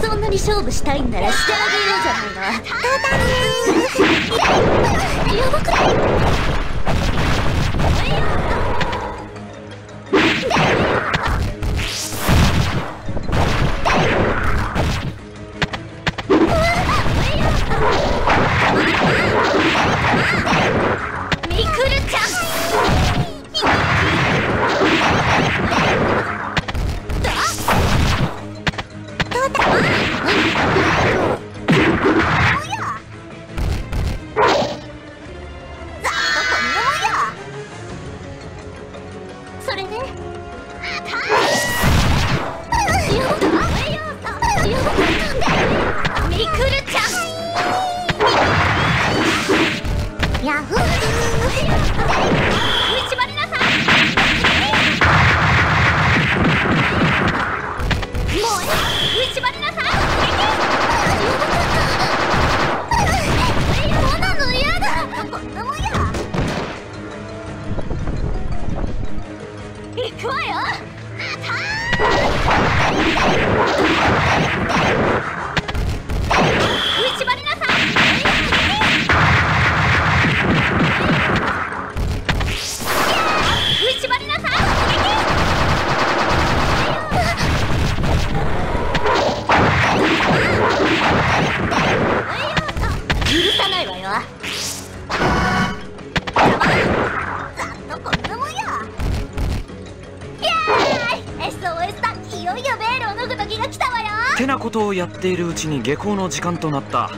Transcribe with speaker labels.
Speaker 1: そんなに勝負したいんならしてあげようじゃないの。ミ行くわよ。内まりなさい。内まりなさい。許さない。わよエーイ SOS だいよいよベールを脱ぐ時が来たわよ。
Speaker 2: てなことをやっているうちに下校の時間となった。